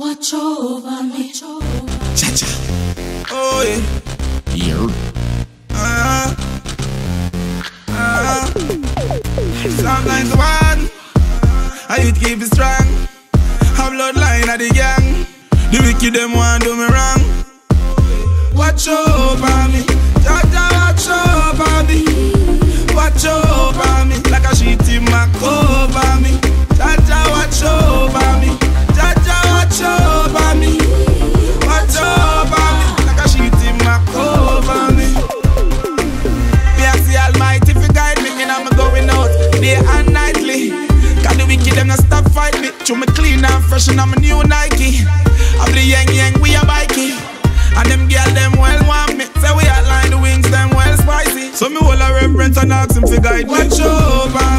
Watch over me. Cha cha. Oh yeah. Here. Ah. Ah. Sometimes one. I youth keep it strong. A bloodline of the gang. The wicked them want do me wrong. Watch over me. Jaja, watch over ask him to guide. Watch over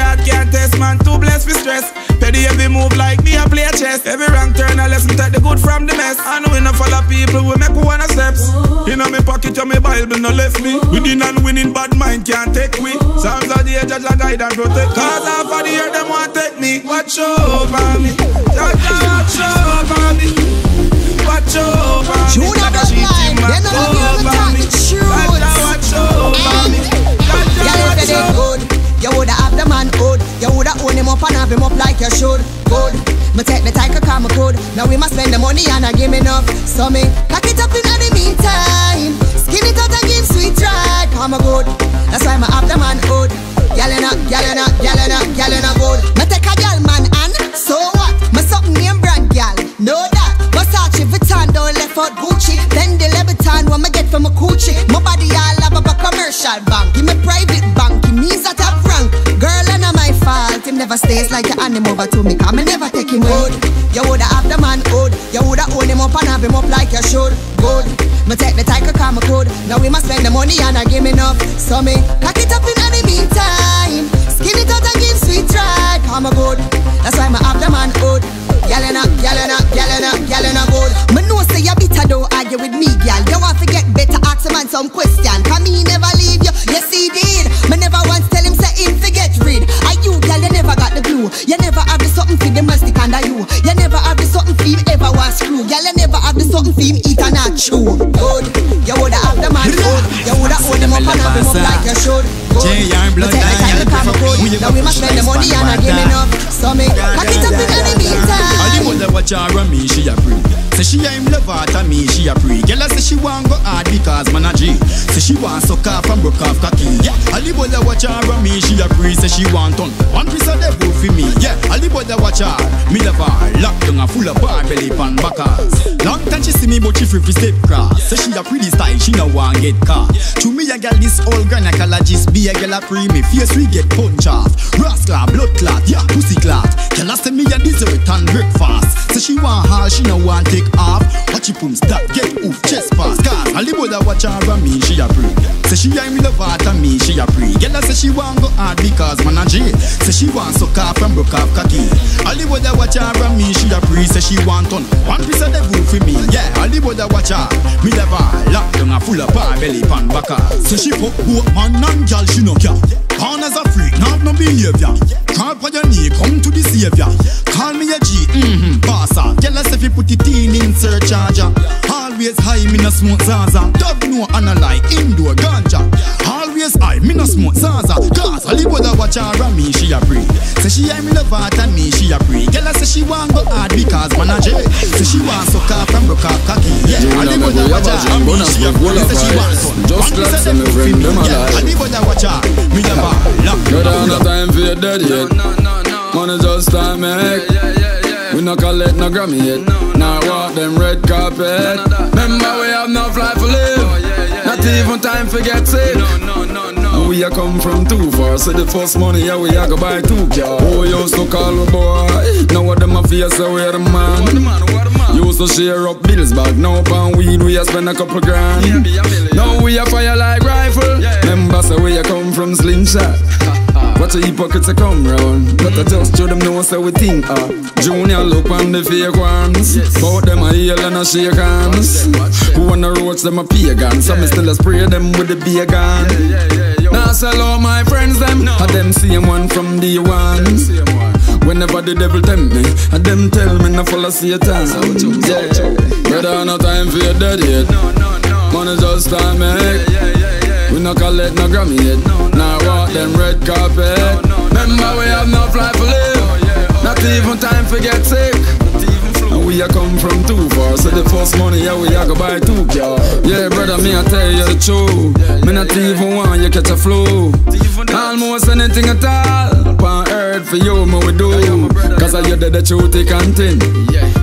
heart can't test man, too blessed with stress. Petty every move like me, I play a chess. Every wrong turn a lesson, take the good from the mess. I And we no follow people, we make one a steps. In my pocket, you me Bible no left me. Winning and winning, bad mind can't take me. Psalms of the age, judge a guide and protect. Cause half of the year, them want take me. Watch over me. Judge, watch over me. Watch over me. Like a of the line, then I'll be on the you should. Good. Me take the tiger car me good. Now we must spend the money and I give me enough. So me cock it up in the meantime. Skin it out and give sweet try. Come good. That's why me have the man. Gyal inna, gyal inna, gyal inna, gyal inna good. Me take a gyal man and so what? Me something name brand gyal. Know that. Versace, Vuitton, don't left out Gucci. Then the Leviton, what me get from a coochie. My body all up a commercial. Never stays like a him over to me. Come and never take him good. You woulda have the man good. You woulda own him up and have him up like you should. Good. Me take the tiger car me good. Now we must spend the money and I give me enough. So me cock it up in the meantime. Skin it out and give sweet try. Come good. That's why me have the man good. Yelena, yelena, yelena, yelena good. Me know say you bitter don't argue with me, gal. You want to get better, ask a man some question. Something for him eat and not chew. Good. You woulda have the man good. You woulda own him up and have him up like you should. Good. Me take the time to come good. Now we must spend the money and I man, give enough. So me cock it up in the meantime. All the mother watch her and me, she a free. Say she a him love heart and me, she a free. Girl a say she want go hard because man a G. Say she want suck off and broke off cocky. Yeah, all the mother watch her and me, she a free. Say she want on one piece of devil for me. Yeah, all the mother watch her, me love her. A full of bar belly pan backers. Long time she see me but she free fi step cross. Say she a pretty style, she no want get caught. To me a girl this old gynecologist be a girl a pre me face we get punch off. Rascal, blood clot, yeah, pussy clot. Girl a send me a dessert and breakfast. Say she want hall, she no want take off. Watch it pumps that get oof chest pass. Cause all the watch her and me, she a pre. Say she ain't me love heart me, she a pre. Girl a say she want go hard because man a J. Say she want suck off and broke off cocky. The mother watch her and me, she a pre. Say she want on one piece of devil for me. Yeah, the mother watch her. Me her, lock down a full of bar belly pan backer. Say she fuck both man and girl, she no care. Born as a freak, not no behavior. Call for your knee, come to the savior. Call me a G, mm-hmm, passer. Tell us if you put it in insert charger. Always high, me no smoke Zaza. Dog no analyze, indoor ganja. Always high, me no smoke Zaza. Cause all the brother watch her and me, she a breed. Say she a me love heart and me, she a breed. Tell us say she want go hard because man a J. Say she want suck off and broke off cocky. Yeah, all the brother watch her and me, she a breed. Say she want son. Just One piece like of some them friend, me. them Yeah, alive. all the brother watch her. Me love her, lock You down don't have time for your dead yet. Money just time eh? make. We no collect no Grammy yet. Walk them red carpet. Remember we have no fly for live. Not even time for get sick. And we a come from too far, so the first money yeah we a go buy two car. Oh, used to call me boy. Now what them a fear say we are the man. Used to share up bills back. Now pound weed we a spend a couple grand. Now we a fire like rifle. Remember say we a come from slingshot. Watch the hypocrites come round. But I just show them know how we think. Uh. Junior look on the fake ones. Both them a heel and a shake hands. Who wanna roach them a pagan? Some me still a spray them with the beer gun. Now sell all my friends them. And them same one from the one. Whenever the devil tempt me, and them tell me not follow Satan. Yeah, brother, no time for your dead yet. Money just time make. We no collect no Grammy yet. Now walk them red carpet. Remember we have no fly for live. Not even time for get sick. And we a come from too far, so the first money yeah we a go buy two car. Yeah, brother, me I tell you the truth. Me not even want you catch a flu. Almost anything at all. Pan earth for you, me we do. Cause I you did the truth, they can't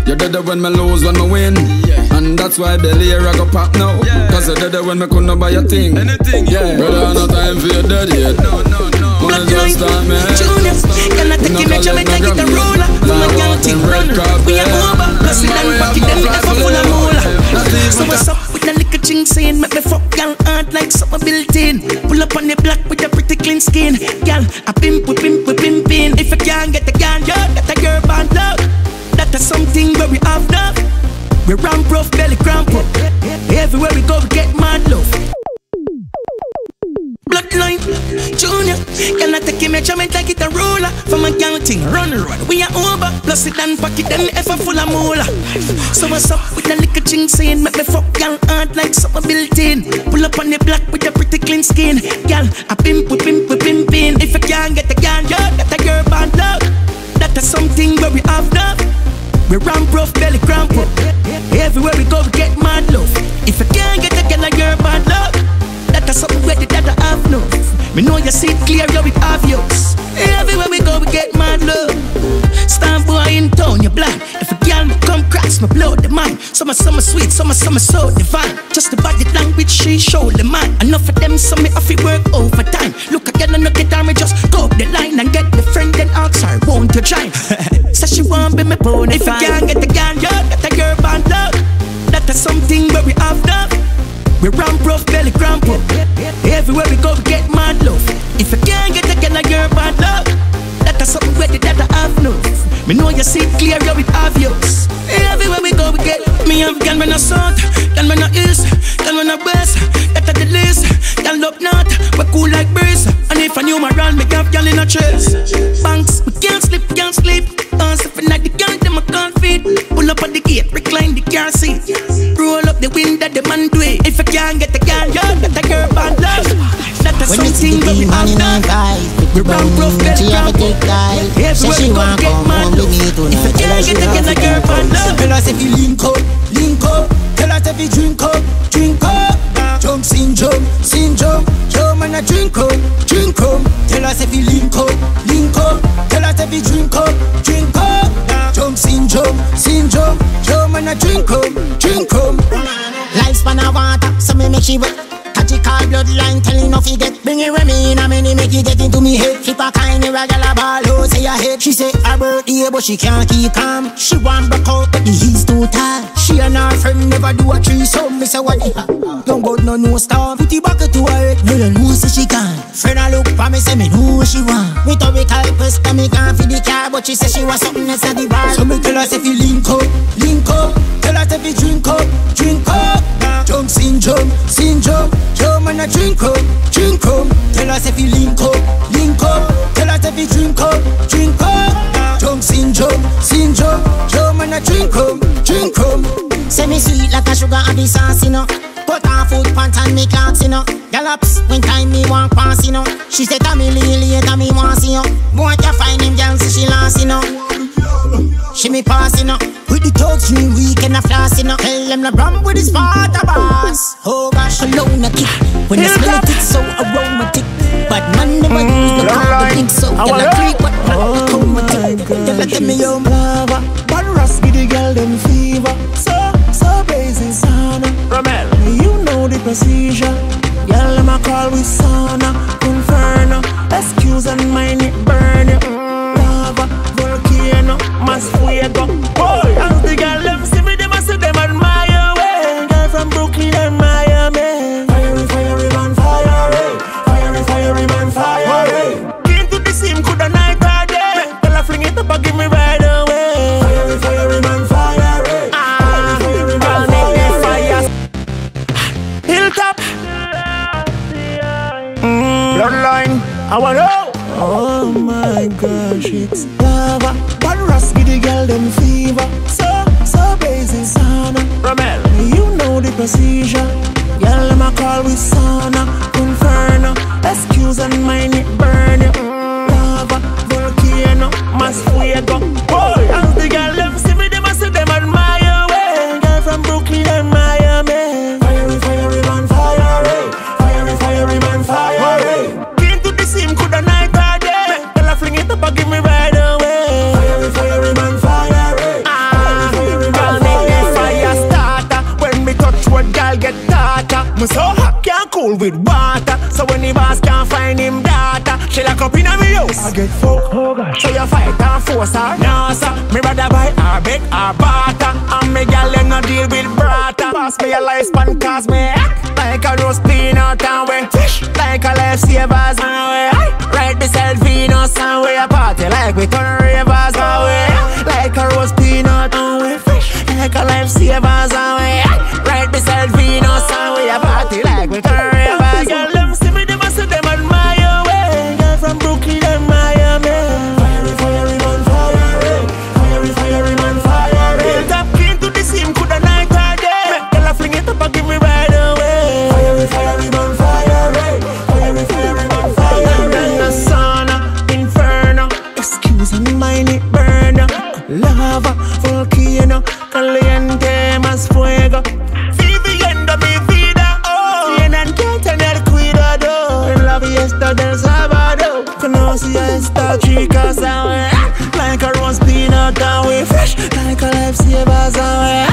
You're dead when me lose, when me win. And that's why belly here I go pop now. Cause you're dead when me couldn't buy a thing. Anything, yeah, brother, no time for your dead yet. Wanna just start me. Junior, can I take you measure, make I get a roller For my young thing run, we are over Plus it and pocket, them never full of moolah So what's up with the little ching saying Make me fuck y'all hard like something built in? Pull up on the block with a pretty clean skin. Y'all, I pimp, we pimp, we We ramp rough, belly cramp up Everywhere we go, we get mad love bloodline. Junior, can I take a measurement like it a ruler? From a gang thing, run run. We are over, plus it and pocket then ever full of moolah. So what's up with the little ching saying, make me fuck y'all hard like something built in. Pull up on the block with a pretty clean skin. Girl, I pimp, we pimp, we pimpin. If I can't get Me know you see it clear, you it obvious. Everywhere we go, we get mad love. Stand boy in town, you blind. If a girl come cracks, me blow the mind. Some are sweet, some are so divine. Just about the body language she show the man. Enough of them, some me to work overtime. Look again and look at me just go up the line and get the friend then ask her, won't you join? Say she want be me pony. If you can't get the If you can't get a girl, girl bad love. That is something ready that I have no. Me know you see clear, you it obvious. Everywhere we go, we get me have gun when I south, gun when I east, gun when I west. That are the list, gun up north, we cool like breeze. And if I knew my run, me have gun in a chest. Banks, we can't sleep, can't sleep. Dance if not the gun, them I can't feed. Pull up on the gate, recline the car seat. Roll up the window, the man do it. If I can't get the gun, yo, get the girl love. That is When you something the that we have her done. We ramp rough, brown, she have a thick up. Say she want get come home with me tonight. you Tell her she get a girl band love. Tell us if you link up, link up. Tell us if you drink up, drink up. Jump syndrome, syndrome. Yo man a drink up, drink up. Tell us if you link up, link up. Tell us if you drink up, drink up. Jump syndrome, syndrome. Yo man a drink up, drink up. Lifespan of water, so me make she wet. It bloodline, telling no forget. Bring it with me in a make it get into me head. Keep a kind of a gal a ball, oh, say her head. She say I her birthday, but she can't keep calm. She want broke out, but the heels too tall. She and her friend never do a threesome. Me say what the Young but no no star, put the bucket to her head. No, no, no, say she can. Friend a look for me, say me know what she want. Me to be call pest, me can't feed the car, but she say she want something else at the bar. So me tell us if you link up, link up. Tell if you drink drink up. Syndrome, syndrome. Yo man a drink up, drink up. Tell us if you link up, link up. Tell us if you drink up, drink up. Jump syndrome, syndrome. Yo man a drink up, drink up. Say me sweet like a sugar and the sauce, you know. Put on foot pants and me clocks, you know. Gallops when time me walk past, you know. She said to me later me want see you. Boy, you find him girl, so she lost, you know. She me pass, you know. With the thugs, dream weekend a floss, you know. Tell them the rum with his father boss. Oh gosh, alone a kick. When I smell it, it's so aromatic. But man never mm-hmm. use the car to think so. Girl, I creep, but man, oh, come with it. Tell her, tell me your lava. But Ross give the girl them fever. So, so crazy, sana. Romel, you know the procedure. Girl, them a call with sauna, inferno. Excuse and mind it burn you. Lava, mm más fuego. Boy, as the girl them see me, them I see them admire. Way. Girl from Brooklyn and Miami. Fiery, fiery man, fiery. Eh. Fiery, fiery man, fiery. Eh. Came to the scene, could a night or day. Tell her fling it up and give me right away. Fiery, fiery man, fiery. Ah, fiery man, fiery. Hilltop. Mm. Bloodline. I want to. Oh my gosh, it's lava. But Ross give the girl them fever. So, so basic, Sana. Romel, you know the procedure. Girl, them a call with sauna, inferno. Excuse and mind it burn you. Mm, Lava, volcano, mass fuego. Boy, she lock up in a me house. I get fuck, oh gosh. So you fight and force her, nah sir. Me rather buy her beg her barter. And me girl them no deal with brata. Pass me a life span cause me act like a roast peanut and we fish like a lifesavers and we right beside Venus and we a party like we turn ravers and we like a roast peanut and we fish like a lifesavers Mind it burn. Lava, volcano, caliente, más fuego. Viviendo mi vida, oh. Tienen que tener cuidado. En la fiesta del sábado, conocí a esta chica, ¿sabe? Like a roast peanut, we fresh. Like a lifesavers, and